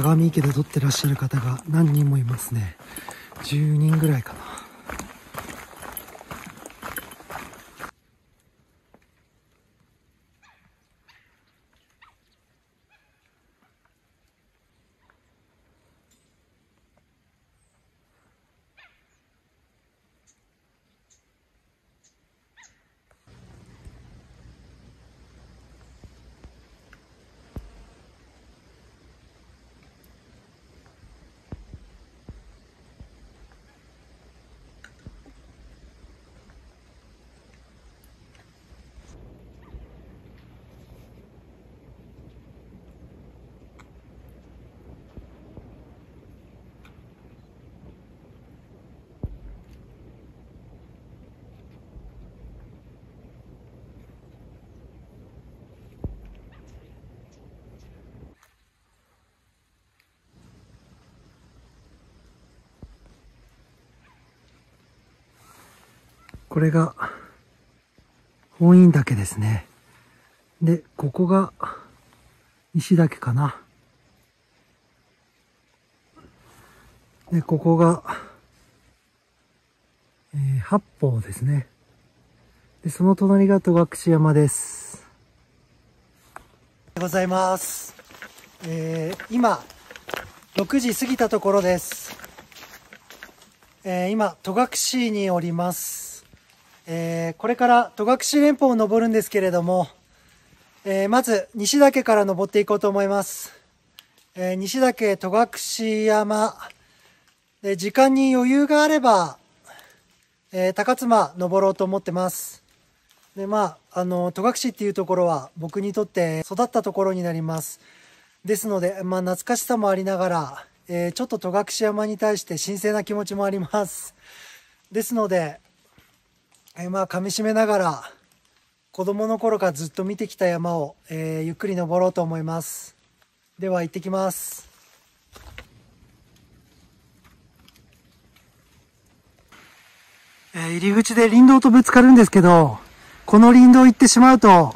鏡池で撮ってらっしゃる方が何人もいますね。10人ぐらいこれが、本院岳ですね。で、ここが、石岳かな。で、ここが、えー、八方ですね。で、その隣が戸隠山です。ございます。えー、今、6時過ぎたところです。えー、今、戸隠におります。えー、これから戸隠連峰を登るんですけれども、えー、まず西岳から登っていこうと思います。えー、西岳戸隠山、で時間に余裕があれば、え高妻登ろうと思ってます。で、まあ、あの、戸隠っていうところは僕にとって育ったところになります。ですので、まあ、懐かしさもありながら、えちょっと戸隠山に対して神聖な気持ちもあります。ですので、まあ噛みしめながら子供の頃からずっと見てきた山を、えー、ゆっくり登ろうと思います。では行ってきます。え、入り口で林道とぶつかるんですけどこの林道行ってしまうと、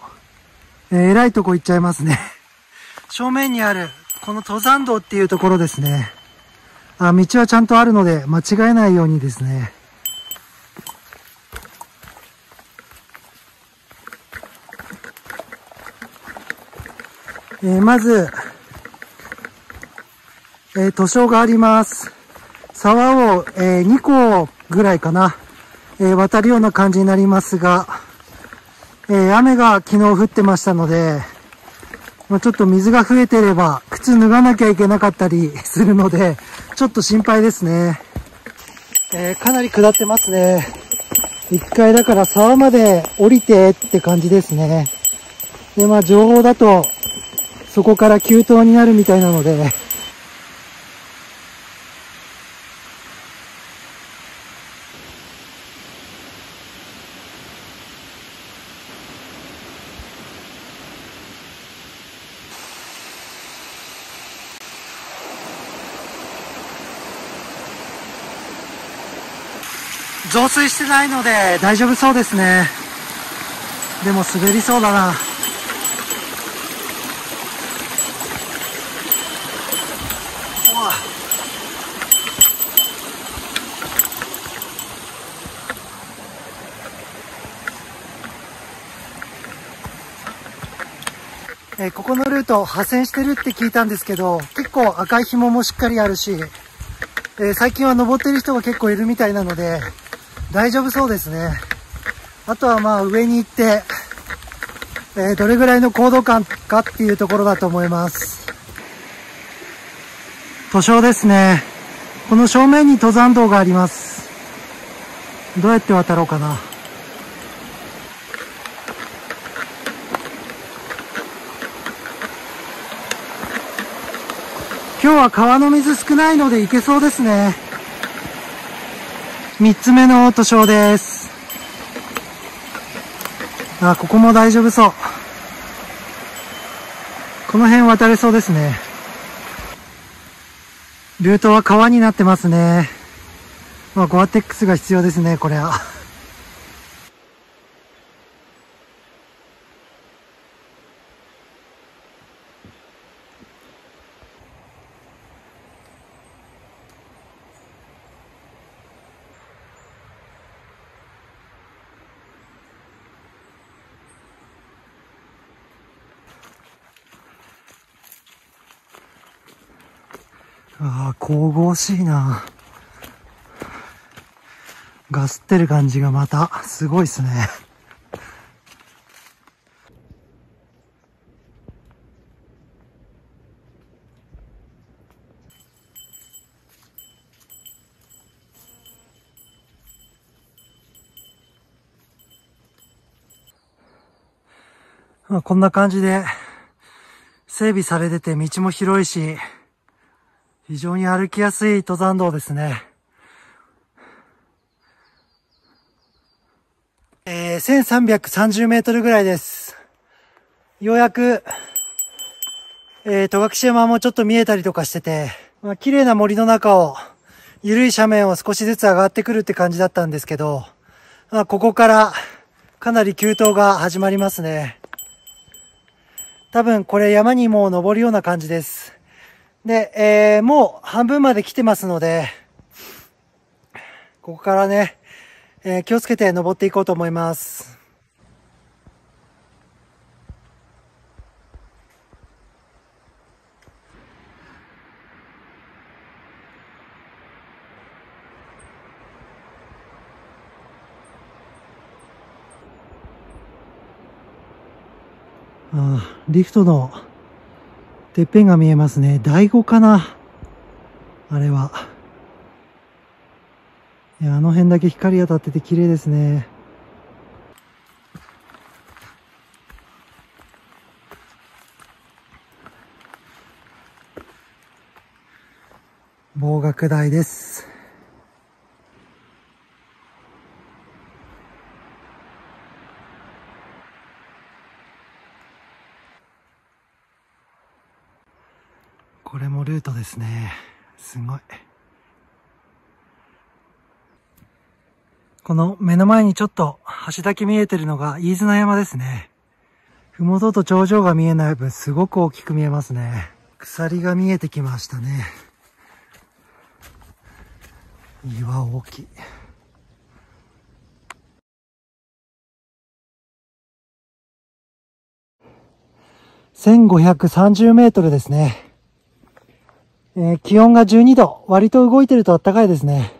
えー、えらいとこ行っちゃいますね。正面にあるこの登山道っていうところですね。あ道はちゃんとあるので間違えないようにですね。えー、まず、えー、図書があります。沢を、えー、2個ぐらいかな、えー、渡るような感じになりますが、えー、雨が昨日降ってましたので、まあ、ちょっと水が増えてれば、靴脱がなきゃいけなかったり するので、ちょっと心配ですね。えー、かなり下ってますね。一回だから沢まで降りてって感じですね。で、まあ情報だと、そこから急騰になるみたいなので、増水してないので大丈夫そうですね。でも滑りそうだな。えー、ここのルート破線してるって聞いたんですけど、結構赤い紐もしっかりあるし、えー、最近は登ってる人が結構いるみたいなので、大丈夫そうですね。あとはまあ上に行って、えー、どれぐらいの高度感かっていうところだと思います。図書ですね。この正面に登山道があります。どうやって渡ろうかな。今日は川の水少ないので行けそうですね。三つ目の図書です。あ、ここも大丈夫そう。この辺渡れそうですね。ルートは川になってますね。まあ、ゴアテックスが必要ですね、これは。神々しいな。ガスってる感じがまた、すごいっすね。まあ、こんな感じで、整備されてて道も広いし、非常に歩きやすい登山道ですね。えー、1330メートルぐらいです。ようやく、えー、戸隠山もちょっと見えたりとかしてて、まあ、綺麗な森の中を、緩い斜面を少しずつ上がってくるって感じだったんですけど、まあ、ここから、かなり急登が始まりますね。多分これ山にもう登るような感じです。で、えー、もう半分まで来てますので、ここからね、えー、気をつけて登っていこうと思います。ああ、リフトのてっぺんが見えますね。第5かなあれは。いや、あの辺だけ光当たってて綺麗ですね。棒学台です。これもルートですね。すごい。この目の前にちょっと橋だけ見えてるのが飯綱山ですね。ふもとと頂上が見えない分すごく大きく見えますね。鎖が見えてきましたね。岩大きい。1530メートルですね。えー、気温が12度。割と動いてると暖かいですね。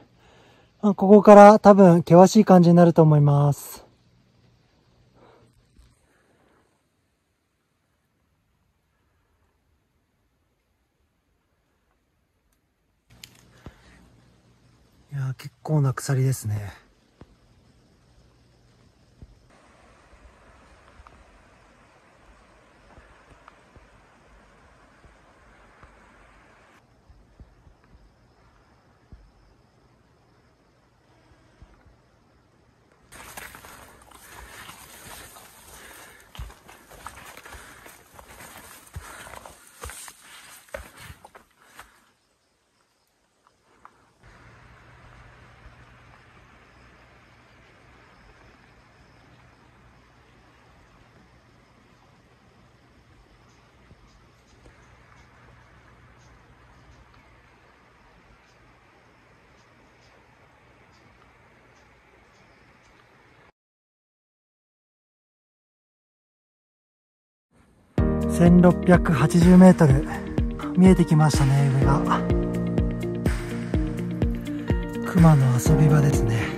ここから多分険しい感じになると思います。いや結構な鎖ですね。1680メートル。見えてきましたね上が。熊の遊び場ですね。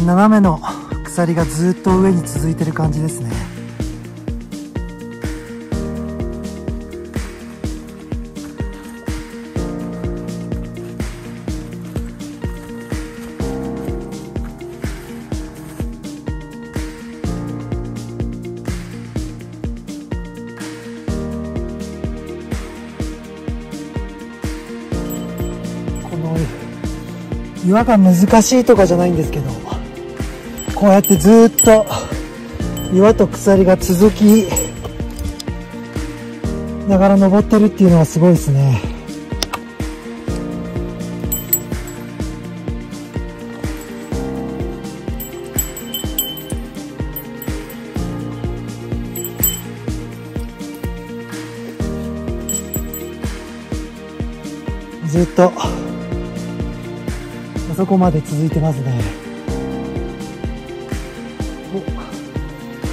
って斜めの鎖がずっと上に続いてる感じですね。岩が難しいとかじゃないんですけど、こうやってずっと岩と鎖が続きながら登ってるっていうのはすごいですね。ずっとあそこまで続いてますね。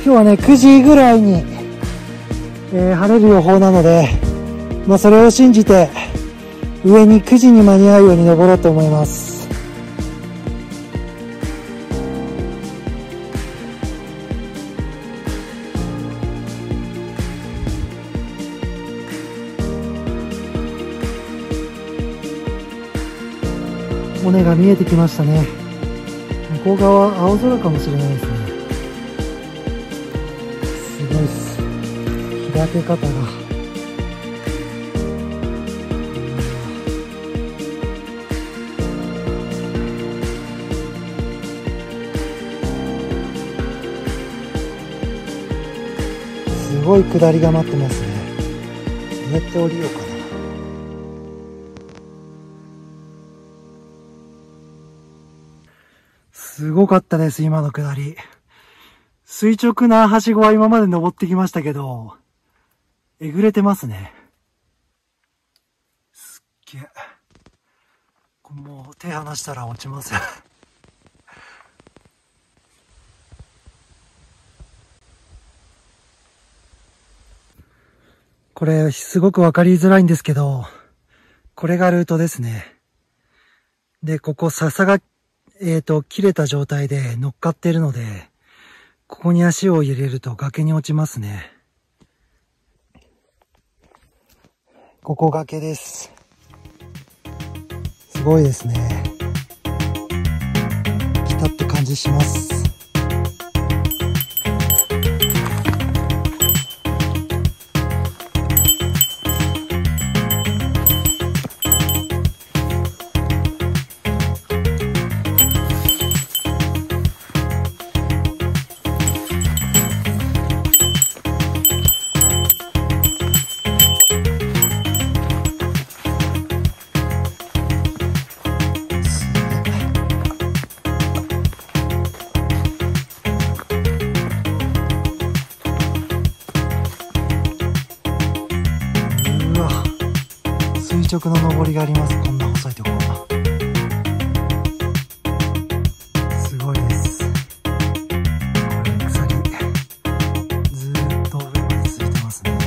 今日はね、9時ぐらいに、えー、晴れる予報なので、まあそれを信じて、上に9時に間に合うように登ろうと思います。尾が見えてきましたね向こう側青空かもしれないですねすごいっす開け方がすごい下りが待ってますね。どうやって降りようかな。すごかったです、今の下り。垂直なはしごは今まで登ってきましたけど、えぐれてますね。すっげえ。もう手離したら落ちます。これ、すごくわかりづらいんですけど、これがルートですね。で、ここ笹がえっ、ー、と、切れた状態で乗っかってるので、ここに足を入れると崖に落ちますね。ここ崖です。すごいですね。来たって感じします。があります。こんな細いところが。すごいです。これ鎖。ずっと上まで続いてますね。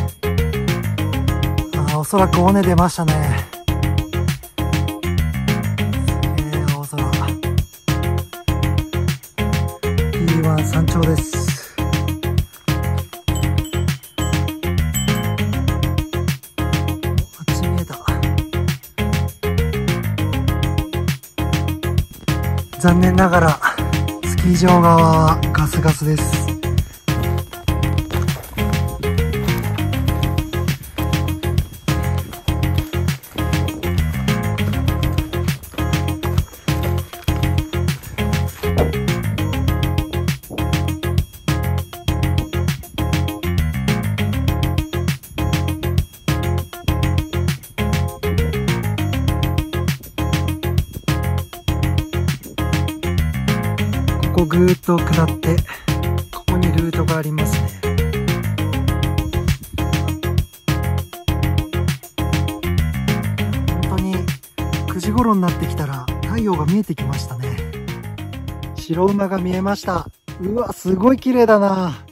あおそらく尾根出ましたね。場側はガスガスです。こぐーっと下ってここにルートがありますね。本当に9時頃になってきたら太陽が見えてきましたね。白馬が見えました。うわすごい綺麗だな。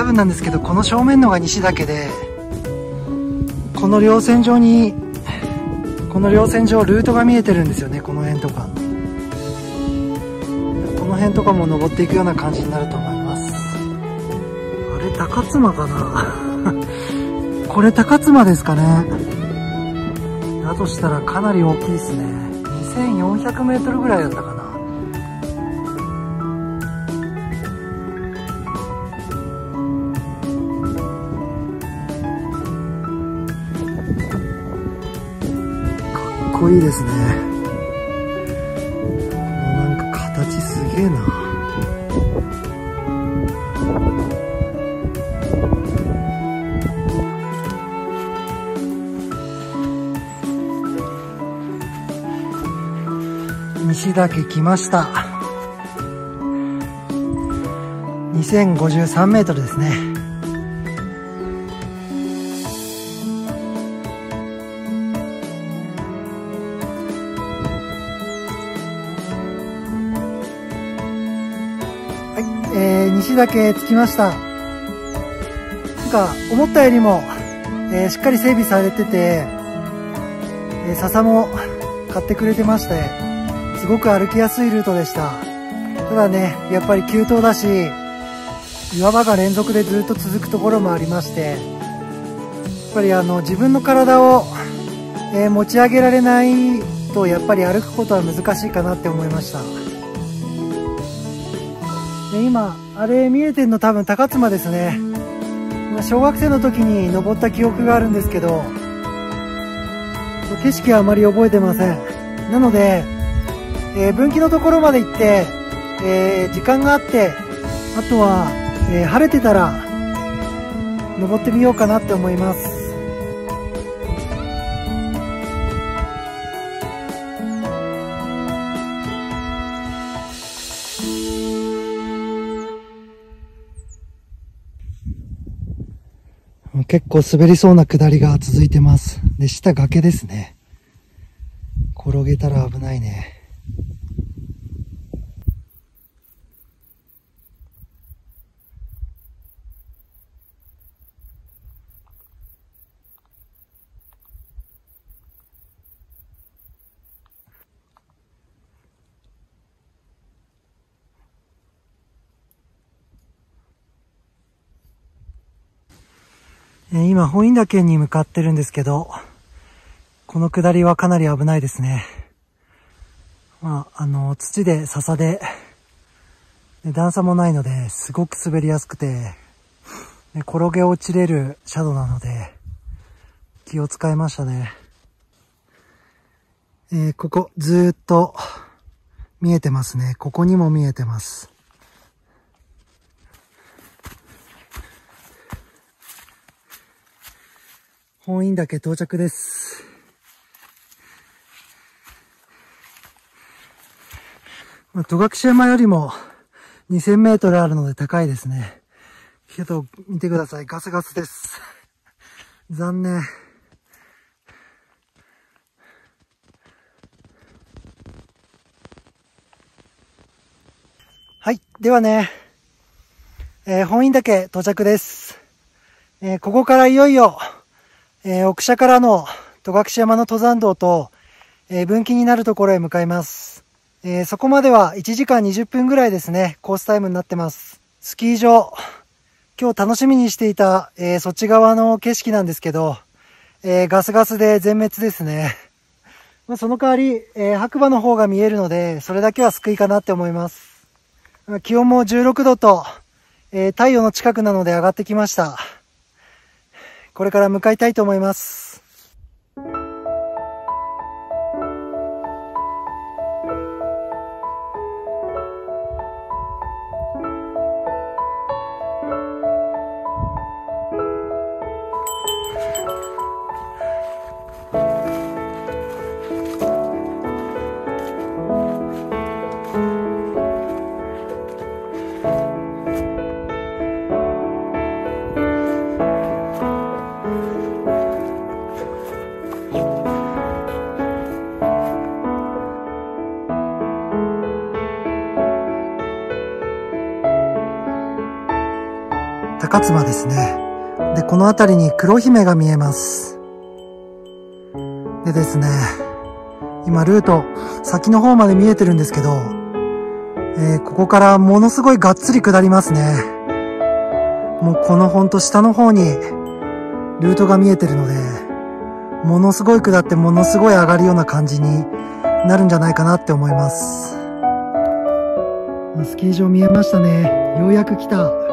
多分なんですけどこの正面のが西岳でこの稜線上にこの稜線上ルートが見えてるんですよねこの辺とか。この辺とかも登っていくような感じになると思います。あれ高妻かな？これ高妻ですかね。だとしたらかなり大きいですね。2400メートルぐらいだったかないいですね。なんか形すげえな。西岳来ました。2053メートルですね。えー、西岳着きました。なんか、思ったよりも、えー、しっかり整備されてて、えー、笹も買ってくれてまして、すごく歩きやすいルートでした。ただね、やっぱり急登だし、岩場が連続でずっと続くところもありまして、やっぱりあの、自分の体を、えー、持ち上げられないと、やっぱり歩くことは難しいかなって思いました。で今あれ見えてるの多分高妻ですね。小学生の時に登った記憶があるんですけど景色はあまり覚えてません。なので、えー、分岐のところまで行って、えー、時間があってあとは、えー、晴れてたら登ってみようかなって思います。結構滑りそうな下りが続いてます。で、下崖ですね。転げたら危ないね。今、本院岳に向かってるんですけど、この下りはかなり危ないですね。まあ、あの、土で笹で、で段差もないので、すごく滑りやすくて、で転げ落ちれるシャドウなので、気を使いましたね。えー、ここ、ずーっと、見えてますね。ここにも見えてます。本院岳到着です。まあ、戸隠山よりも2000メートルあるので高いですね。けど、見てください。ガスガスです。残念。はい。ではね、えー、本院岳到着です。えー、ここからいよいよ、えー、奥社からの戸隠山の登山道と、えー、分岐になるところへ向かいます。えー、そこまでは1時間20分ぐらいですね、コースタイムになってます。スキー場、今日楽しみにしていた、えー、そっち側の景色なんですけど、えー、ガスガスで全滅ですね。まあ、その代わり、えー、白馬の方が見えるので、それだけは救いかなって思います。気温も16度と、えー、太陽の近くなので上がってきました。これから向かいたいと思います。高妻ですね。で、この辺りに黒姫が見えます。でですね、今ルート先の方まで見えてるんですけど、えー、ここからものすごいがっつり下りますね。もうこのほんと下の方にルートが見えてるので、ものすごい下ってものすごい上がるような感じになるんじゃないかなって思います。スキー場見えましたね。ようやく来た。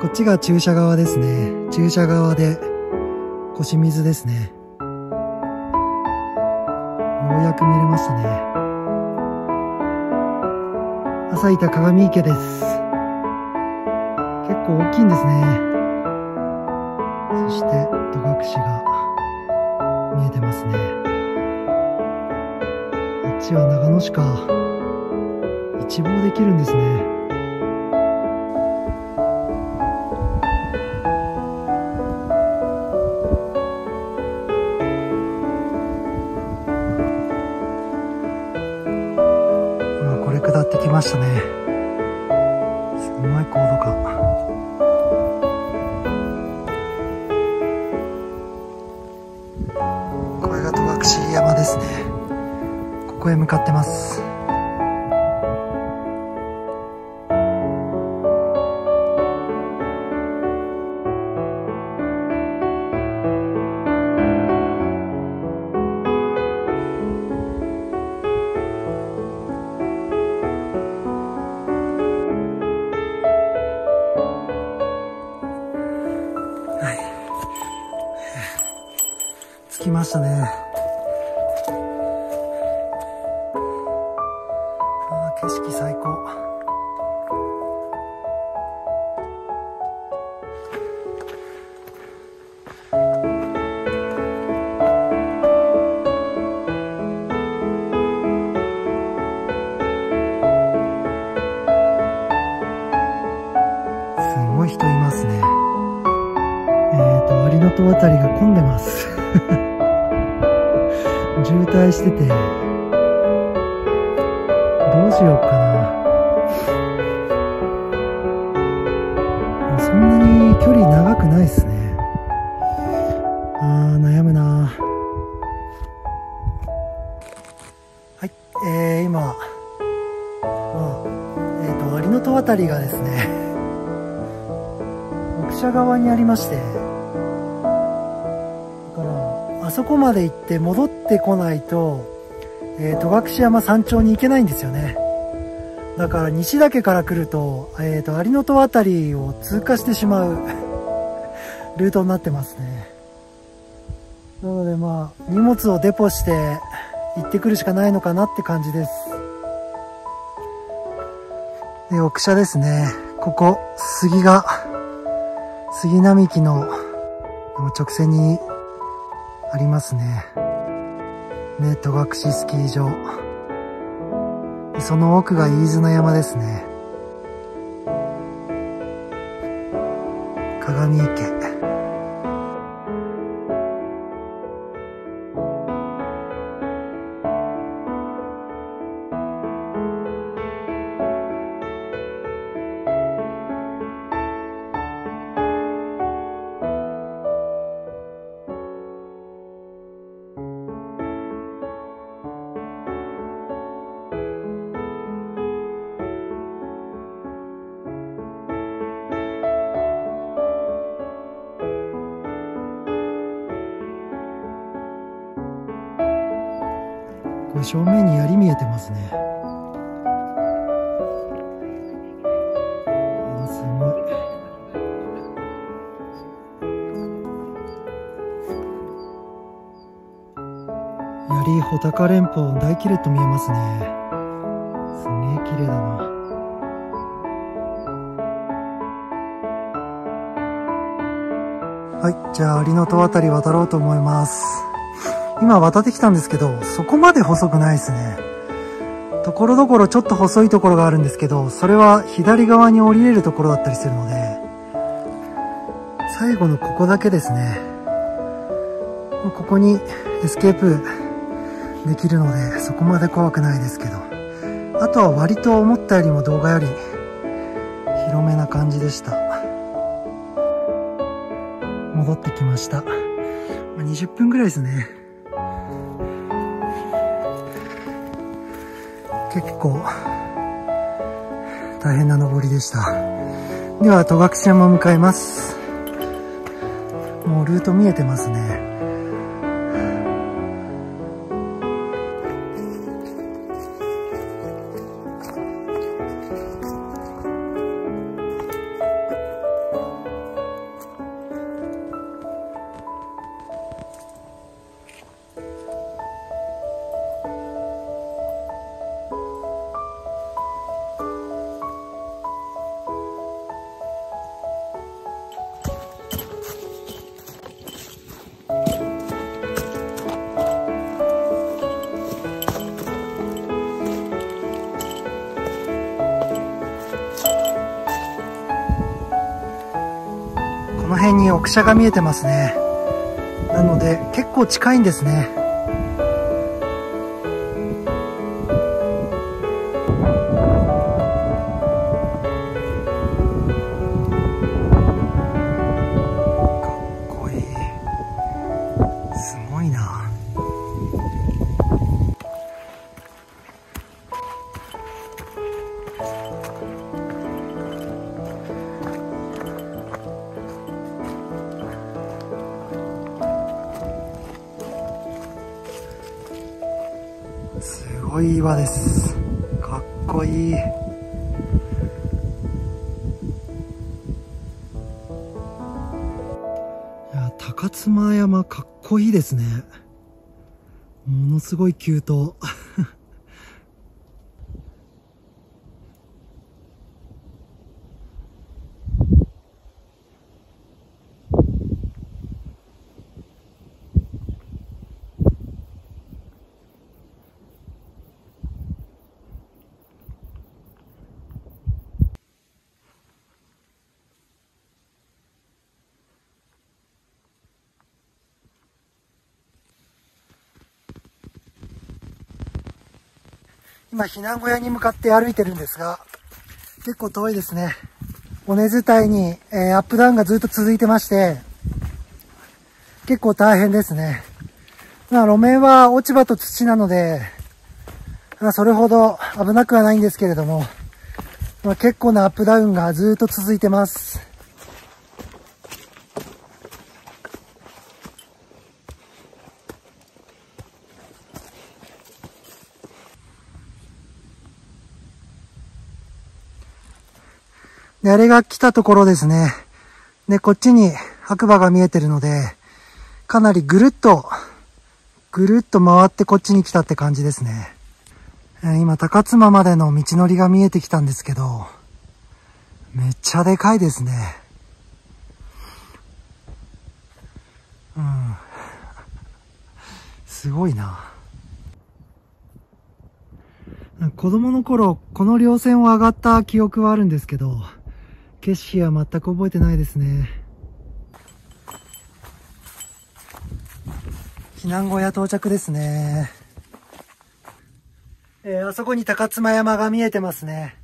こっちが駐車側ですね。駐車側で腰水ですね。ようやく見れましたね。朝板鏡池です。結構大きいんですね。そして戸隠が見えてますね。あっちは長野市か。一望できるんですねましたね。着きましたね。あ景色最高。って戻ってこないと、えー、戸隠山山頂に行けないんですよね。だから西岳から来ると、えっ、ー、と、有野戸辺りを通過してしまう ルートになってますね。なのでまあ、荷物をデポして行ってくるしかないのかなって感じです。で、奥社ですね。ここ、杉が、杉並木の直線にありますね。ね、戸隠スキー場。その奥が飯津の山ですね。鏡池。槍穂高連峰大キレット見えますねすげえ綺麗だなはいじゃあ有野戸渡り渡ろうと思います今渡ってきたんですけど、そこまで細くないですね。ところどころちょっと細いところがあるんですけど、それは左側に降りれるところだったりするので、最後のここだけですね。ここにエスケープできるので、そこまで怖くないですけど。あとは割と思ったよりも動画より広めな感じでした。戻ってきました。まあ、20分ぐらいですね。結構、大変な登りでした。では、戸隠山向かいます。もうルート見えてますね。この辺に奥車が見えてますね。なので結構近いんですね。すごい急騰。今、避難小屋に向かって歩いてるんですが、結構遠いですね。尾根伝いに、えー、アップダウンがずっと続いてまして、結構大変ですね。まあ、路面は落ち葉と土なので、まあ、それほど危なくはないんですけれども、まあ、結構なアップダウンがずっと続いてます。で、あれが来たところですね。で、こっちに白馬が見えてるので、かなりぐるっと、ぐるっと回ってこっちに来たって感じですね。え今、高妻までの道のりが見えてきたんですけど、めっちゃでかいですね。うん。すごいな。子供の頃、この稜線を上がった記憶はあるんですけど、景色は全く覚えてないですね。避難小屋到着ですね。えー、あそこに高妻山が見えてますね。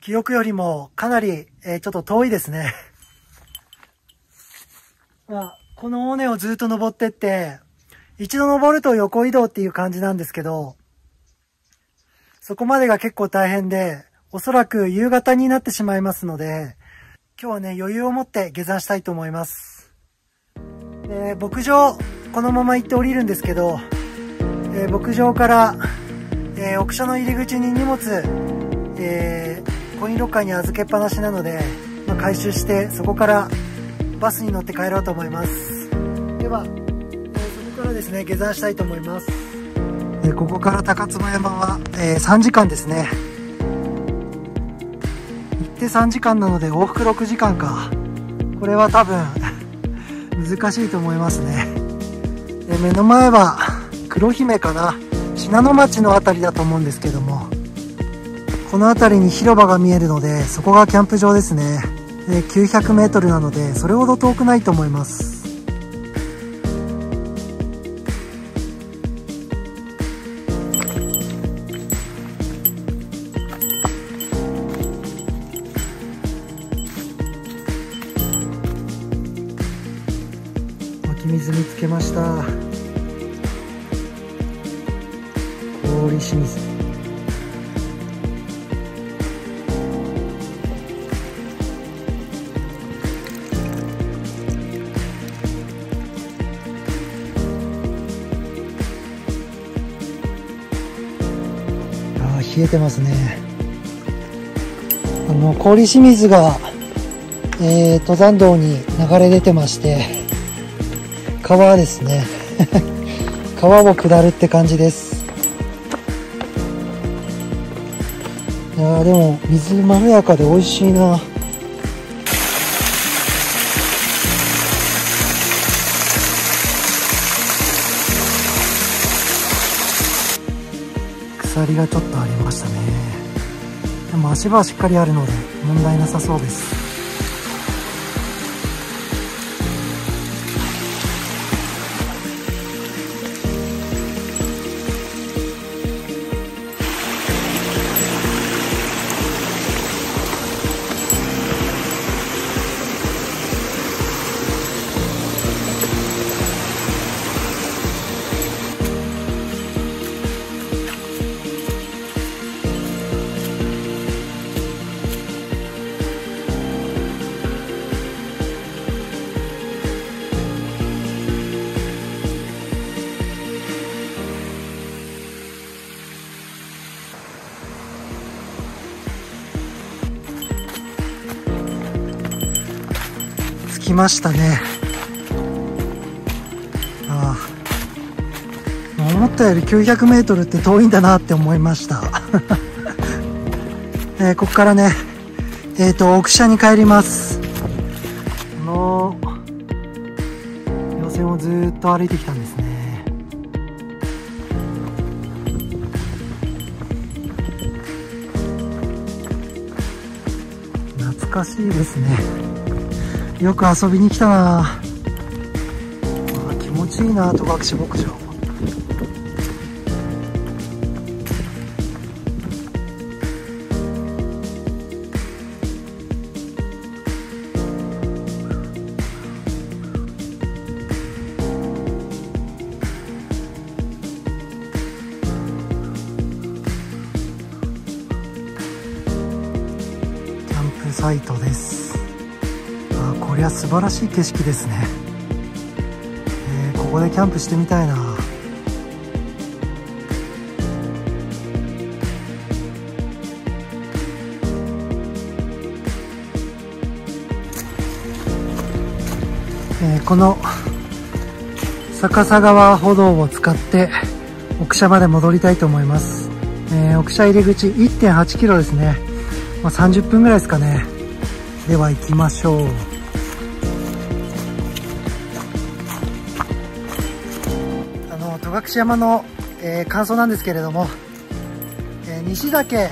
記憶よりもかなり、えー、ちょっと遠いですね。まあ、この尾根をずっと登ってって、一度登ると横移動っていう感じなんですけど、そこまでが結構大変で、おそらく夕方になってしまいますので、今日はね、余裕を持って下山したいと思います。えー、牧場、このまま行って降りるんですけど、えー、牧場から、えー、奥所の入り口に荷物、えコインロッカーに預けっぱなしなので、まあ、回収してそこからバスに乗って帰ろうと思います。では、えそこからですね、下山したいと思います。えここから高妻山は、え3時間ですね。って3時間なので往復6時間か。これは多分難しいと思いますね。で目の前は黒姫かな。信濃町の辺りだと思うんですけども。この辺りに広場が見えるのでそこがキャンプ場ですね。で 900m なのでそれほど遠くないと思います。氷清水ああ冷えてますね。あの氷清水がえー、登山道に流れ出てまして川ですね。川を下るって感じです。あでも水まろやかで美味しいな。鎖がちょっとありましたね。でも足場はしっかりあるので問題なさそうです。着きましたね。ああ。思ったより900メートルって遠いんだなって思いました。えー、ここからねえっ、ー、と奥社に帰ります。この稜線をずっと歩いてきたんですね。懐かしいですね。よく遊びに来たな。あ気持ちいいな戸隠牧場。らしい景色ですね、えー、ここでキャンプしてみたいな。えー、この逆さ川歩道を使って奥社まで戻りたいと思います、えー、奥社入り口1.8キロですね、まあ、30分ぐらいですかね。では行きましょう。戸隠山の、えー、感想なんですけれども、えー、西岳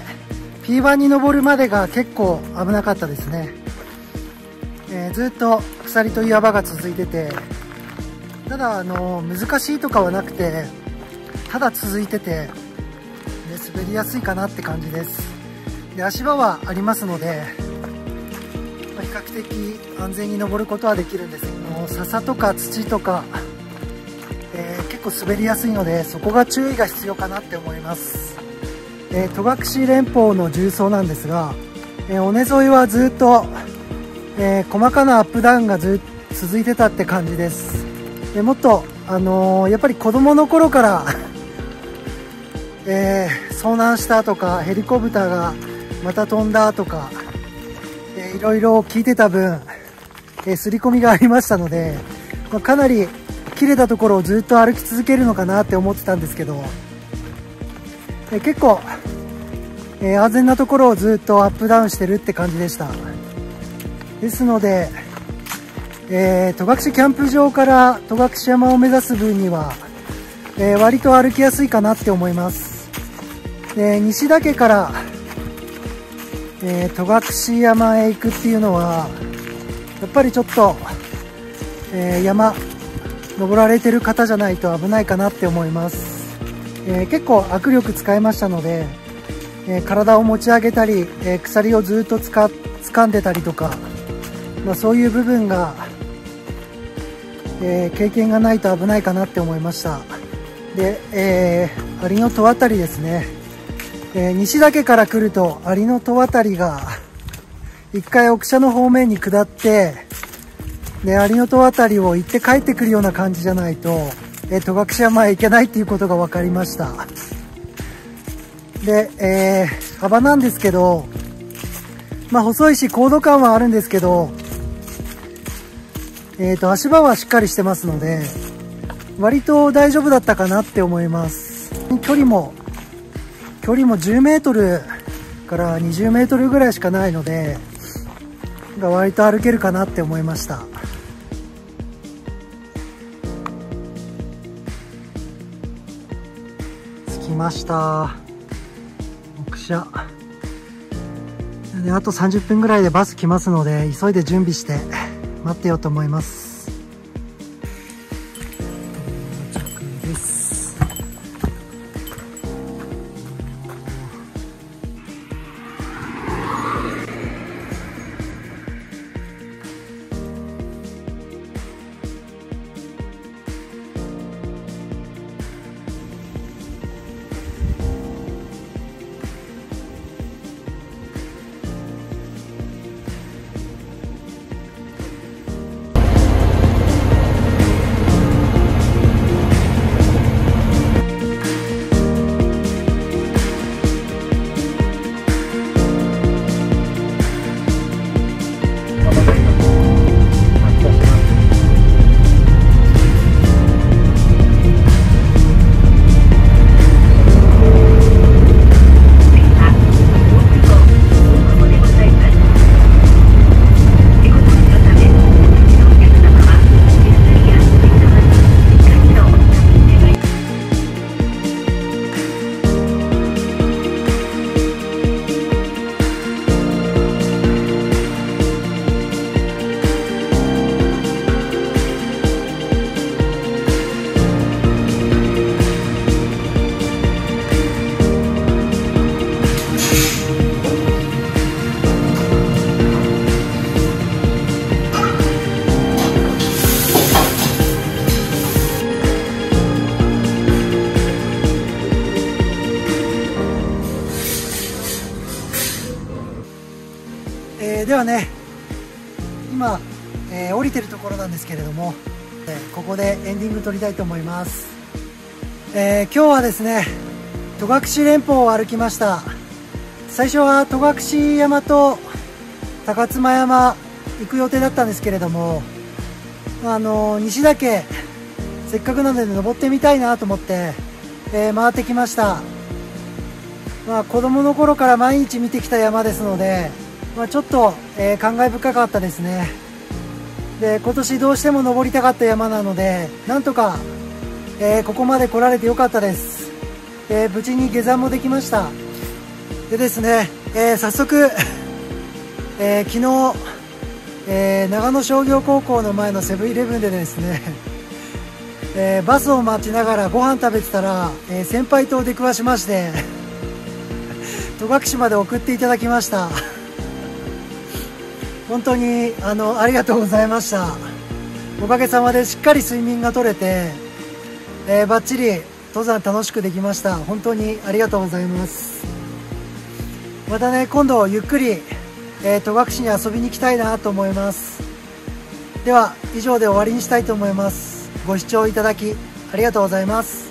P1 に登るまでが結構危なかったですね、えー、ずっと鎖と岩場が続いててただあの難しいとかはなくてただ続いててで滑りやすいかなって感じです。で足場はありますので、ま、比較的安全に登ることはできるんですけど笹とか土とか構滑りやすいのでそこが注意が必要かなって思います、えー、戸隠連峰の重曹なんですが、えー、尾根沿いはずっと、えー、細かなアップダウンがずっ続いてたって感じです。でもっと、あのやっぱり子供の頃から え遭難したとかヘリコプターがまた飛んだとか、えー、いろいろ聞いてた分、えー、刷り込みがありましたので、まあ、かなり切れたところをずっと歩き続けるのかなって思ってたんですけど、え結構、え、安全なところをずっとアップダウンしてるって感じでした。ですので、えー、戸隠キャンプ場から戸隠山を目指す分には、えー、割と歩きやすいかなって思います。で西岳から、えー、戸隠山へ行くっていうのはやっぱりちょっと、えー、山登られてる方じゃないと危ないかなって思います、えー、結構握力使いましたので、えー、体を持ち上げたり、えー、鎖をずっとつか掴んでたりとか、まあ、そういう部分が、え、経験がないと危ないかなって思いました。で、えー、アリの戸渡りですね、え、西岳から来るとアリの戸渡りが一回奥社の方面に下ってで有の戸渡りを行って帰ってくるような感じじゃないと、え、戸隠山へ行けないっていうことが分かりました。で、えー、幅なんですけどまあ細いし高度感はあるんですけどえっ、ー、と足場はしっかりしてますので割と大丈夫だったかなって思います。距離も距離も10メートルから20メートルぐらいしかないのでが割と歩けるかなって思いました。ました。奥社であと30分ぐらいでバス来ますので急いで準備して待ってようと思います。んですけれども、え、ここでエンディング撮りたいと思います、えー、今日はですね戸隠連峰を歩きました。最初は戸隠山と高妻山行く予定だったんですけれどもあの西岳せっかくなので登ってみたいなと思って、えー、回ってきました。まあ子供の頃から毎日見てきた山ですのでまあ、ちょっと、えー、感慨深かったですね。で今年どうしても登りたかった山なのでなんとか、えー、ここまで来られてよかったです、え、無事に下山もできました。でですね、え早速、え昨日、え長野商業高校の前のセブンイレブンでですね えバスを待ちながらご飯食べてたら、え先輩と出くわしまして 戸隠まで送っていただきました。本当にあのありがとうございました。おかげさまでしっかり睡眠が取れて、えー、バッチリ登山楽しくできました。本当にありがとうございます。またね今度ゆっくり、えー、戸隠に遊びに行きたいなと思います。では以上で終わりにしたいと思います。ご視聴いただきありがとうございます。